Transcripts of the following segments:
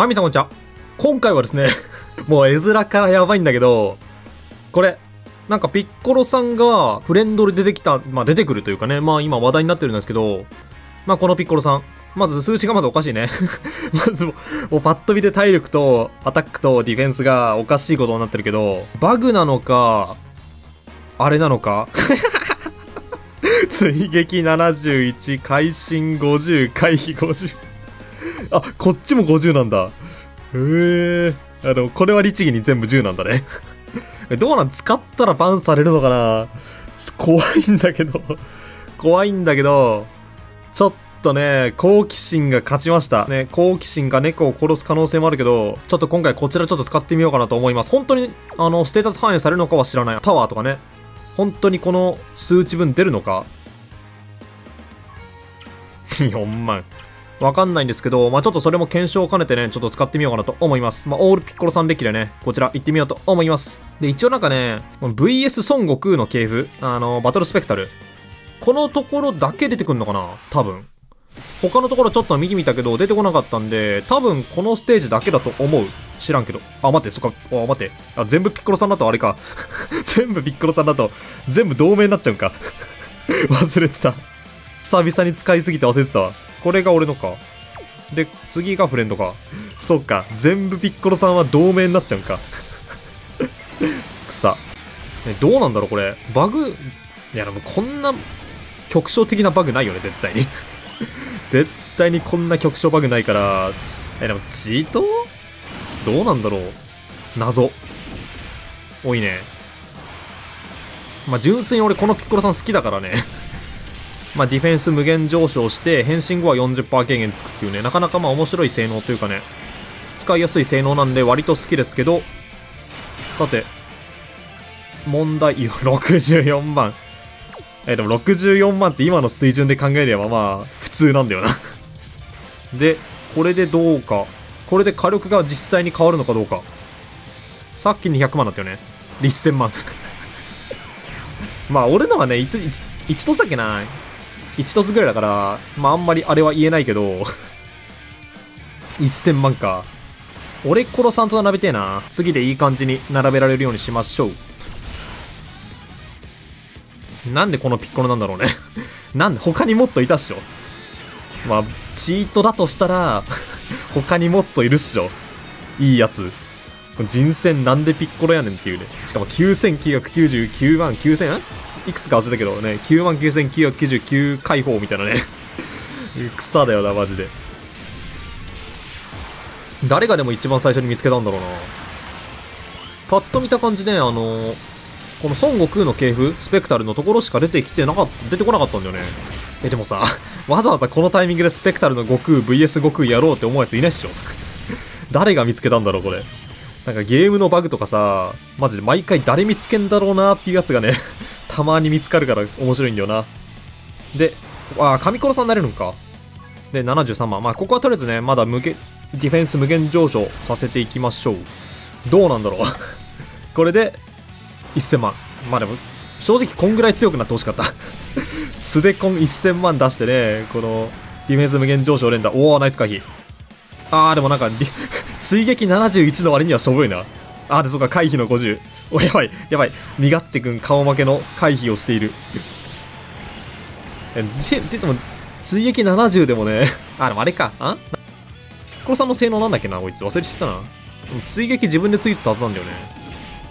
はい、みさんこんにちは。今回はですね、もう絵面からやばいんだけど、これ、なんかピッコロさんがフレンドで出てきた、まあ出てくるというかね、まあ今話題になってるんですけど、まあこのピッコロさん、まず数値がまずおかしいね。まずもう、もうパッと見で体力とアタックとディフェンスがおかしいことになってるけど、バグなのか、あれなのか？追撃71、会心50、回避50。あ、こっちも50なんだ。へえ。あの、これは律儀に全部10なんだね。どうなん使ったらバンされるのかな怖いんだけど。怖いんだけど、ちょっとね、好奇心が勝ちました。ね、好奇心が猫を殺す可能性もあるけど、ちょっと今回こちらちょっと使ってみようかなと思います。本当に、あの、ステータス反映されるのかは知らない。パワーとかね。本当にこの数値分出るのか4万。わかんないんですけど、まあちょっとそれも検証を兼ねてね、ちょっと使ってみようかなと思います。まあオールピッコロさんデッキでね、こちら行ってみようと思います。で、一応なんかね、VS 孫悟空の系譜、あの、バトルスペクタル。このところだけ出てくんのかな多分。他のところちょっと見てみたけど、出てこなかったんで、多分このステージだけだと思う。知らんけど。あ、待って、そっか、あ、待って。あ、全部ピッコロさんだとあれか。全部ピッコロさんだと、全部同盟になっちゃうんか。忘れてた。久々に使いすぎて忘れてたわ。これが俺のか。で、次がフレンドか。そっか。全部ピッコロさんは同盟になっちゃうんか。くさ。え、どうなんだろうこれ。バグ、いやでもこんな局所的なバグないよね、絶対に。絶対にこんな局所バグないから。え、でもチート？どうなんだろう謎。多いね。まあ、純粋に俺このピッコロさん好きだからね。まあ、ディフェンス無限上昇して変身後は40%軽減つくっていうね。なかなかまあ面白い性能というかね。使いやすい性能なんで割と好きですけど。さて問題いや64万。えでも64万って今の水準で考えればまあ普通なんだよな。でこれでどうか。これで火力が実際に変わるのかどうか。さっきに100万だったよね。1000万。まあ俺のはね 1, 1とだっけな1トスぐらいだから、まああんまりあれは言えないけど、1000万か。俺コロさんと並べてえな。次でいい感じに並べられるようにしましょう。なんでこのピッコロなんだろうね。なんで他にもっといたっしょ。まあ、チートだとしたら、他にもっといるっしょ。いいやつ。人選なんでピッコロやねんっていうね。しかも9999万9000いくつか忘れたけどね、99,999解放みたいなね。草だよな、マジで。誰がでも一番最初に見つけたんだろうな。パッと見た感じね、あのこの孫悟空の系譜、スペクタルのところしか出てきてなかった、出てこなかったんだよね。え、でもさ、わざわざこのタイミングでスペクタルの悟空 VS 悟空やろうって思うやついないっしょ。誰が見つけたんだろう、これ。なんかゲームのバグとかさ、マジで毎回誰見つけんだろうなっていうやつがね、たまに見つかるから面白いんだよな。で、あ、神コロさんになれるんか。で、73万。まあ、ここはとりあえずね、まだ無限、ディフェンス無限上昇させていきましょう。どうなんだろう これで、1000万。まあでも、正直こんぐらい強くなってほしかった。スデコン1000万出してね、この、ディフェンス無限上昇連打。おー、ナイス回避。あー、でもなんか、追撃71の割にはしょぼいな。あー、で、そうか、回避の50。お、やばい、やばい。身勝手くん顔負けの回避をしている。え、でも、追撃70でもね、あ、でもあれか。あ？コロさんの性能なんだっけな、こいつ。忘れちゃったな。追撃自分でついてたはずなんだよね。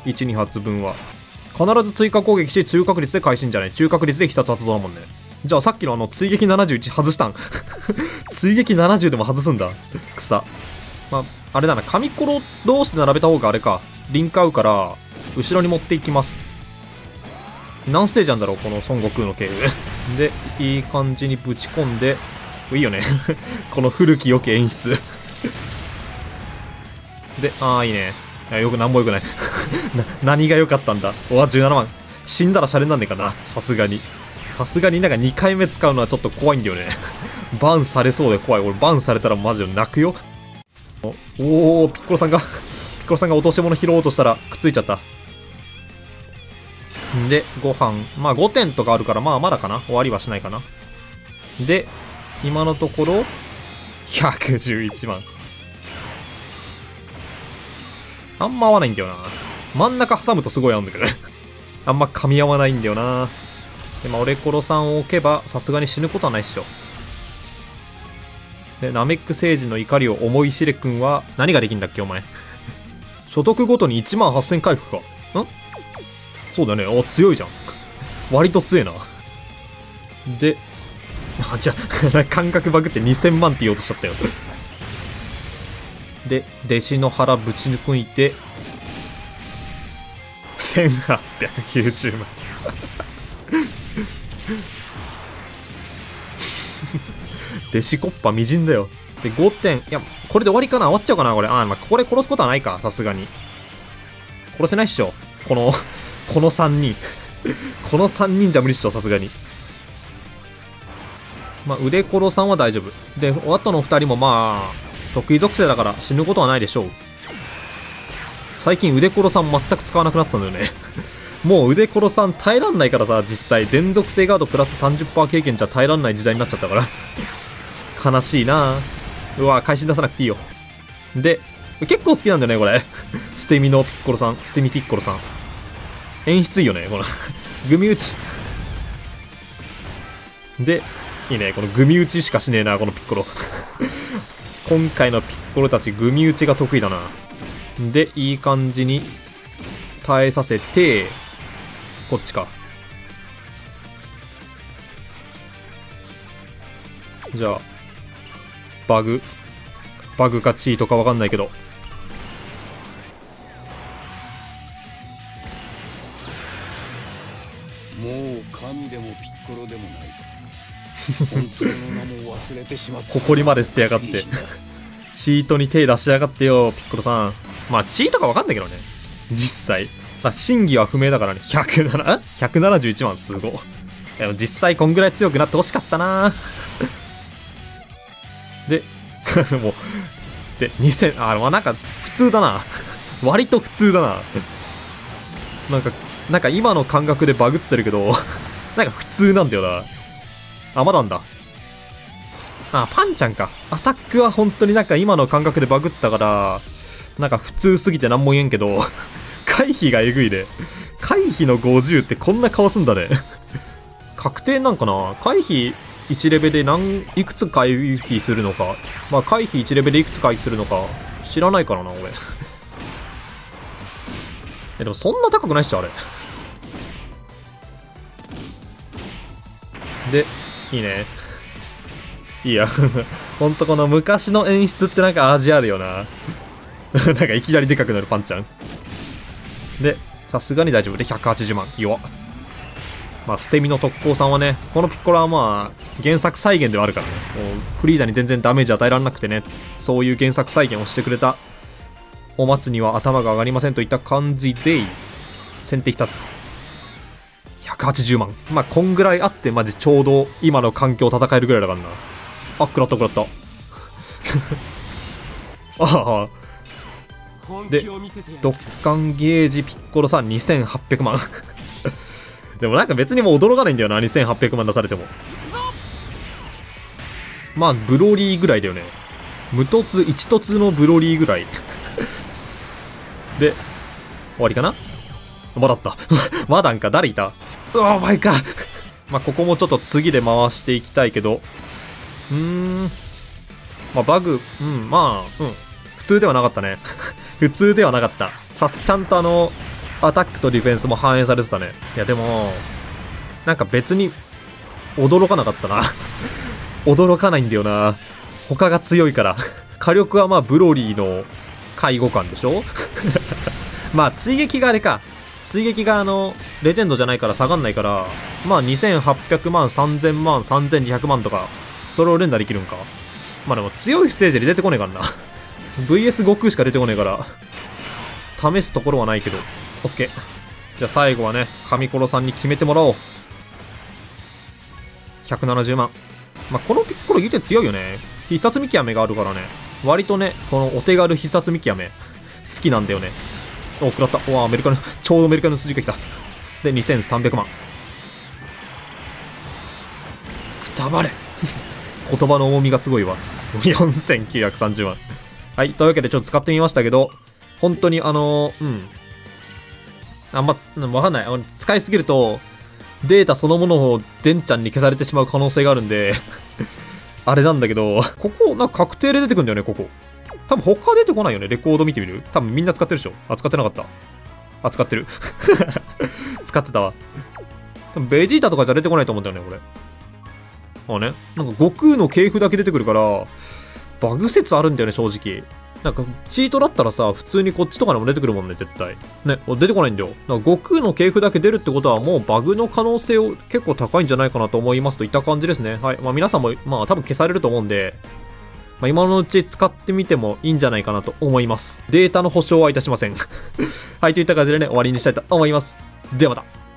1、2発分は。必ず追加攻撃し、中確率で返しんじゃない。中確率で必殺発動だもんね。じゃあさっきのあの、追撃71外したん。追撃70でも外すんだ。草。まあ、あれだな、紙コロ同士で並べた方があれか。リンク合うから、後ろに持っていきます。何ステージなんだろうこの孫悟空の系譜。で、いい感じにぶち込んで、いいよね。この古き良き演出。で、ああ、いいね。いやよくなんもよくない。何が良かったんだおわ、17万。死んだらシャレになんねえかな。さすがに。さすがになんか2回目使うのはちょっと怖いんだよね。バンされそうで怖い。俺バンされたらマジで泣くよ。おおピッコロさんがピッコロさんが落とし物拾おうとしたらくっついちゃった。で、ご飯。まあ5点とかあるから、まあまだかな終わりはしないかな。で、今のところ、111万。あんま合わないんだよな。真ん中挟むとすごい合うんだけどね。あんま噛み合わないんだよな。で、まあ、俺コロさんを置けば、さすがに死ぬことはないっしょ。で、ナメック星人の怒りを思い知れくんは、何ができんだっけ、お前。所得ごとに1万8000回復か。ん？そうだね。お、強いじゃん。割と強えな。で、あ、じゃあ、感覚バグって2000万って言おうとしちゃったよ。で、弟子の腹ぶち抜いて、1890万。弟子コッパみじんだよ。で、5点。いや、これで終わりかな？終わっちゃうかな？これ。あ、まあ、これ殺すことはないか。さすがに。殺せないっしょ。このこの3人 この3人じゃ無理っしょ、さすがに。まあ、腕殺さんは大丈夫。で、後の2人もまあ、得意属性だから死ぬことはないでしょう。最近腕殺さん全く使わなくなったんだよね もう腕殺さん耐えらんないからさ、実際。全属性ガードプラス30%経験じゃ耐えらんない時代になっちゃったから悲しいなうわ、会心出さなくていいよ。で、結構好きなんだよね、これ捨て身のピッコロさん。捨て身ピッコロさん。演出いいよね、この グミ打ち。で、いいね、このグミ打ちしかしねえな、このピッコロ 今回のピッコロたち、グミ打ちが得意だな。で、いい感じに耐えさせて、こっちか。じゃあ、バグバグかチートかわかんないけど。もう神でもピッコロでもない。本当の名も忘れてしまった。誇りまで捨てやがって。チートに手出しやがってよピッコロさん。まあチートかわかんないけどね。実際。まあ真偽は不明だからね。107 171万すごい。でも実際こんぐらい強くなってほしかったな。で もうで2000あまあなんか普通だな。割と普通だな。なんかなんか今の感覚でバグってるけど なんか普通なんだよなあ、まだんだ。あ、パンちゃんか。アタックは本当になんか今の感覚でバグったから、なんか普通すぎて何も言えんけど、回避がえぐいね。回避の50ってこんな顔すんだね。確定なんかな回避1レベで何、いくつ回避するのか。まあ回避1レベでいくつ回避するのか、知らないからな、俺。え、でもそんな高くないっしょ、あれ。で、いいね。いいや。ほんとこの昔の演出ってなんか味あるよな。なんかいきなりでかくなるパンちゃん。で、さすがに大丈夫で180万。弱っ。まあ、捨て身の特攻さんはね、このピッコラはまあ、原作再現ではあるからね。もう、フリーザに全然ダメージ与えられなくてね、そういう原作再現をしてくれた、お松には頭が上がりませんといった感じで、先手一つ。180万。まあ、こんぐらいあって、マジちょうど今の環境を戦えるぐらいだからな。あ、食らった食らった。ああ。で、ドッカンゲージピッコロさん2800万。でもなんか別にもう驚かないんだよな、2800万出されても。まあ、ブロリーぐらいだよね。無凸、一凸のブロリーぐらい。で、終わりかな？まだった。まだんか、誰いた？うわ、お前か。まあ、ここもちょっと次で回していきたいけど。うーん。まあ、バグ、うん、まあ、うん。普通ではなかったね。普通ではなかった。さす、ちゃんとあの、アタックとディフェンスも反映されてたね。いや、でも、なんか別に、驚かなかったな。驚かないんだよな。他が強いから。火力はまあ、ブロリーの介護官でしょ？まあ、追撃があれか。追撃があの、レジェンドじゃないから下がんないから、まあ2800万、3000万、3200万とか、それを連打できるんか。まあでも強いステージで出てこねえからな。VS 悟空しか出てこねえから、試すところはないけど。OK。じゃあ最後はね、神コロさんに決めてもらおう。170万。まあこのピッコロ言うて強いよね。必殺見極めがあるからね。割とね、このお手軽必殺見極め、好きなんだよね。お、食らった。おアメリカの、ちょうどアメリカの数字が来た。で、2300万。くたばれ 言葉の重みがすごいわ。4930万。はい。というわけでちょっと使ってみましたけど、本当にあのーうん。あんま、わかんない。使いすぎると、データそのものを全ちゃんに消されてしまう可能性があるんで あれなんだけど、ここ、なんか確定で出てくんだよね、ここ。多分他出てこないよね、レコード見てみる？多分みんな使ってるでしょあ、使ってなかった。あ、使ってる。使ってたわ。多分ベジータとかじゃ出てこないと思うんだよね、これ。あね。なんか悟空の系譜だけ出てくるから、バグ説あるんだよね、正直。なんか、チートだったらさ、普通にこっちとかでも出てくるもんね、絶対。ね、出てこないんだよ。だから悟空の系譜だけ出るってことは、もうバグの可能性を結構高いんじゃないかなと思いますといった感じですね。はい。まあ皆さんも、まあ多分消されると思うんで、まあ今のうち使ってみてもいいんじゃないかなと思います。データの保証はいたしません。はい、といった感じでね、終わりにしたいと思います。ではまた。